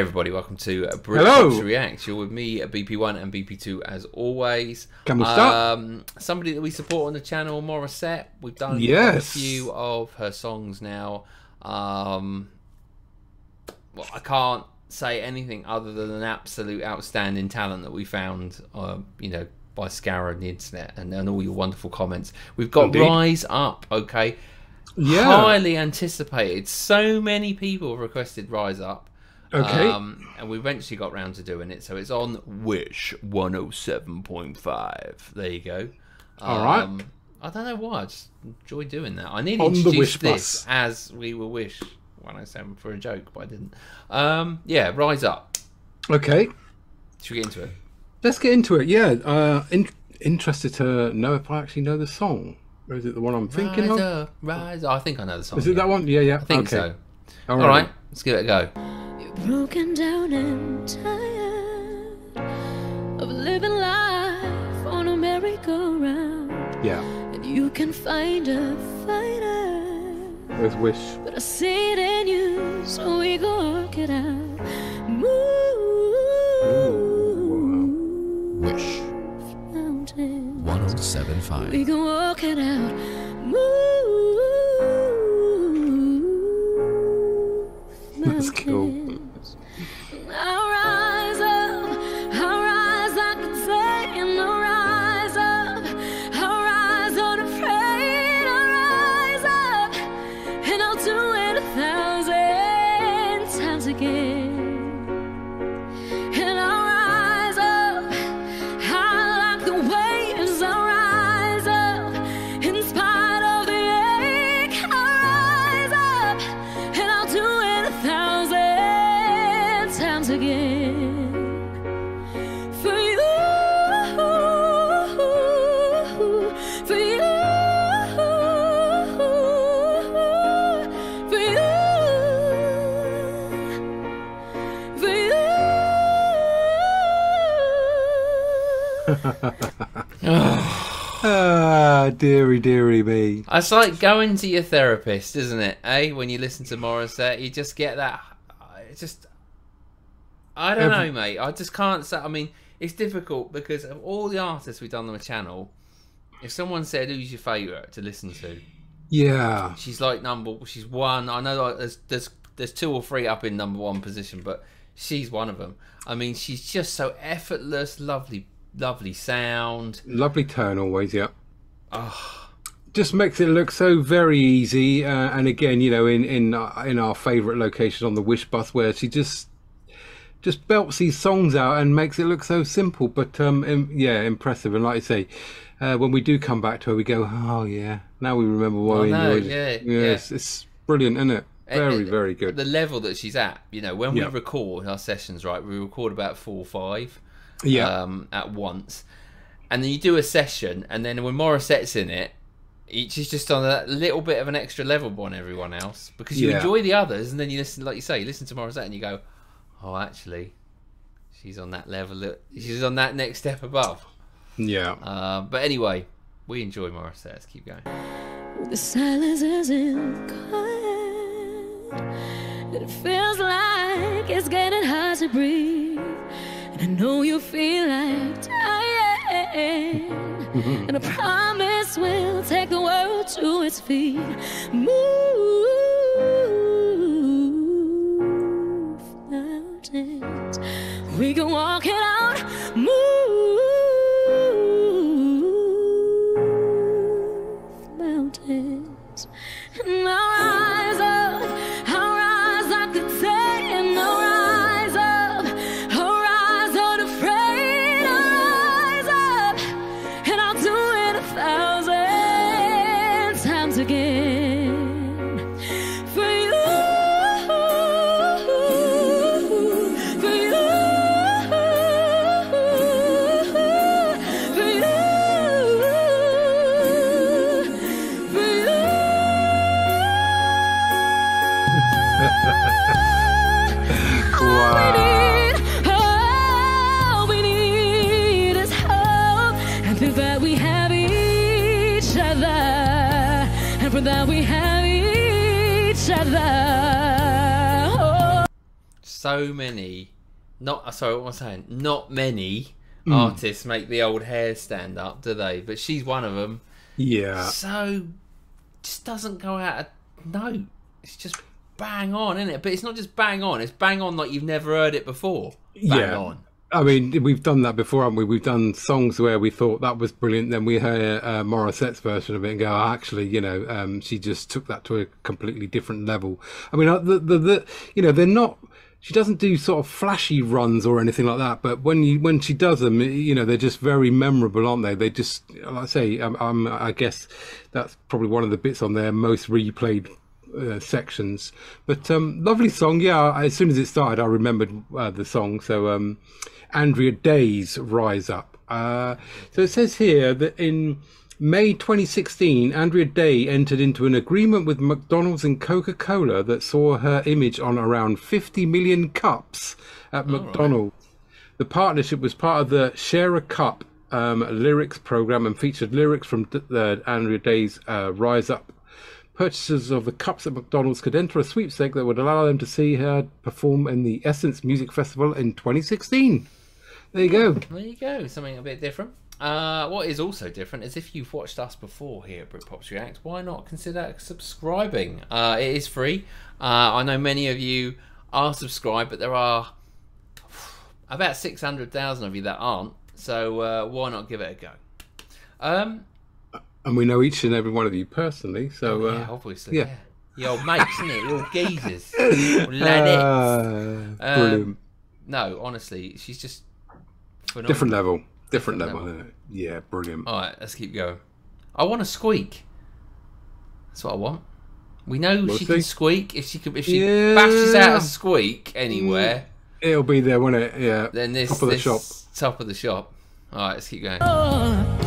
Hey everybody, welcome to uh, Hello. React. You're with me BP1 and BP2 as always. Can we start? Um, somebody that we support on the channel, Morissette. We've done quite a few of her songs now. Um, well, I can't say anything other than an absolute outstanding talent that we found, uh, you know, by scouring the internet and, and all your wonderful comments. We've got Indeed. Rise Up, okay? Yeah. highly anticipated. So many people requested Rise Up. Okay. Um, and we eventually got round to doing it. So it's on Wish 107.5. There you go. All right. Um, I don't know why. I just enjoy doing that. I nearly On the introduced this bus. as we were Wish 107 for a joke, but I didn't. Um, yeah, Rise Up. Okay. Should we get into it? Let's get into it. Yeah. Uh, in- interested to know if I actually know the song. Or is it the one I'm thinking rise of? up, rise. I think I know the song. Is it yeah. that one? Yeah, yeah. I think okay. so. All All right, let's give it a go. Broken down and tired of living life on a merry-go-round. Yeah. And you can find a fighter, There's Wish. but I see it in you, so we go work it out. Move Wish mountains. 1075. We can work it out. Ah, dearie, dearie me. It's like going to your therapist, isn't it? Eh? When you listen to Morissette, you just get that. It's just. I don't Every- know, mate. I just can't say. I mean, it's difficult because of all the artists we've done on the channel. If someone said who's your favourite to listen to, Yeah. she's like number. She's one. I know like there's there's there's two or three up in number one position, but she's one of them. I mean, she's just so effortless, lovely, lovely sound. Lovely turn always, yeah. Oh, Just makes it look so very easy. Uh, and again, you know, in in uh, in our favourite location on the Wish bus, where she just just belts these songs out and makes it look so simple, but um, im- yeah, impressive. And like I say, uh, when we do come back to her, we go, oh yeah, now we remember why I we know, enjoyed it. yeah, yeah. It's, it's brilliant, isn't it? Very, And- very good. The level that she's at, you know, when we record our sessions, right, we record about four or five yeah, um, at once. And then you do a session, and then when Morissette's in it, each is just on a little bit of an extra level on everyone else because you Yeah. enjoy the others, and then you listen, like you say, you listen to Morissette and you go, oh, actually, she's on that level, that- she's on that next step above. yeah. Uh, but anyway, we enjoy Morissette. Let's keep going. The silence isn't quiet. It feels like it's getting hard to breathe. I know you feel like dying. and I promise we'll take the world to its feet. Move and for that we have each other. Oh. so many. Not sorry, what am I saying? Not many Hmm. artists make the old hair stand up, do they? But she's one of them. Yeah. So just doesn't go out a note. It's just bang on, isn't it? But it's not just bang on. It's bang on like you've never heard it before. Bang Yeah. on. I mean, we've done that before, haven't we? We've done songs where we thought that was brilliant, then we hear uh, Morissette's version of it and go, oh, actually, you know, um, she just took that to a completely different level. I mean, uh, the, the, the, you know, they're not. She doesn't do sort of flashy runs or anything like that, but when you when she does them, you know, they're just very memorable, aren't they? They just, like I say, um, um, I guess that's probably one of the bits on their most replayed uh, sections. But um, lovely song, yeah. As soon as it started, I remembered uh, the song. So um, Andra Day's "Rise Up." Uh, so it says here that in May 2016, Andra Day entered into an agreement with McDonald's and Coca-Cola that saw her image on around 50 million cups at McDonald's. The partnership was part of the Share a Cup um, lyrics program and featured lyrics from the Andra Day's uh, "Rise Up." Purchasers of the cups at McDonald's could enter a sweepstake that would allow them to see her perform in the Essence Music Festival in 2016. There you go. There you go, something a bit different. Uh, what is also different is if you've watched us before here at Britpop React, why not consider subscribing? Uh, it is free. Uh, I know many of you are subscribed, but there are about 600,000 of you that aren't. So uh, why not give it a go? Um, And we know each and every one of you personally, so yeah, uh, obviously, yeah. yeah. The old mates, isn't it? The old geezers. Lanettes. uh, brilliant. no, honestly, she's just phenomenal. different level, different, Different level. level. isn't it? Yeah, brilliant. All right, let's keep going. I want a squeak. That's what I want. We know We'll she can squeak. If she could, if she Yeah. bashes out a squeak anywhere, It'll be there, won't it? Yeah. then this top of the this shop. top of the shop. All right, let's keep going. We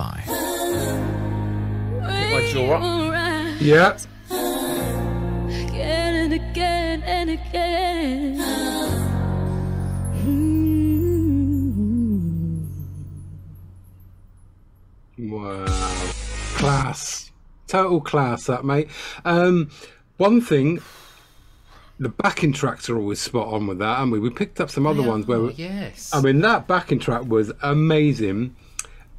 1075. my jaw up. Yeah. Again and again and again. Mm. Wow. Class. Total class, that, mate. Um, one thing, the backing tracks are always spot on with that, haven't we? We picked up some other ones where, yes. I mean, that backing track was amazing.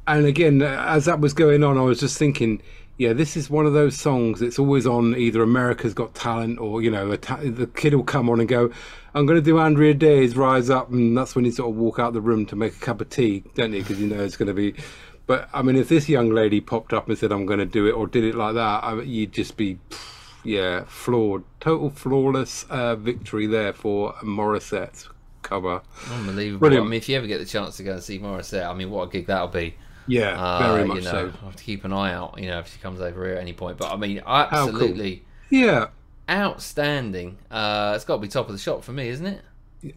And again, as that was going on, I was just thinking, yeah, this is one of those songs. It's always on either America's Got Talent or you know, a ta- the kid will come on and go, "I'm going to do Andra Day's Rise Up," and that's when he sort of walk out the room to make a cup of tea, don't he? Because you know it's going to be. But I mean, if this young lady popped up and said, "I'm going to do it," or did it like that, I, you'd just be, yeah, flawed, total flawless uh, victory there for Morissette's cover. Unbelievable. Brilliant. I mean, if you ever get the chance to go and see Morissette, I mean, what a gig that'll be. Yeah, Uh, very much you know, so. I'll have to keep an eye out, you know, if she comes over here at any point. But I mean, absolutely Yeah, outstanding. Uh, it's got to be top of the shop for me, isn't it?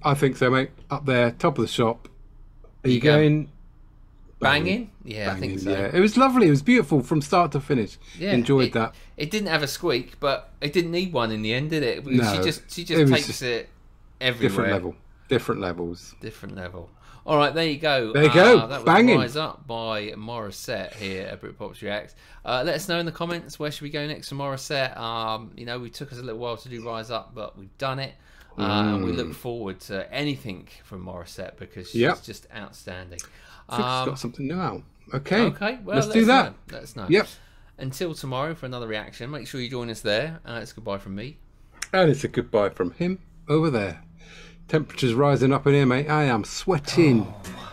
I think so, mate. Up there, top of the shop. Are you You go. going? Banging? Yeah, I think so. Yeah, it was lovely. It was beautiful from start to finish. Yeah, Enjoyed it, that. It didn't have a squeak, but it didn't need one in the end, did it? No, she just she just was takes just it everywhere. Different level. Different levels. Different level. All right, there you go. There you go. Uh, that was Banging. Rise Up by Morissette here at Britpop React. Uh, let us know in the comments where should we go next for Morissette. Um, you know, we took us a little while to do Rise Up, but we've done it. Uh, And we look forward to anything from Morissette because she's Mm. Yep. just outstanding. Think she's Um, got something new out. Okay. okay, well, let's let do that. Know. Let us know. Yep. Until tomorrow for another reaction. Make sure you join us there. Uh, it's goodbye from me. And it's a goodbye from him over there. Temperatures rising up in here, mate. I am sweating. Oh.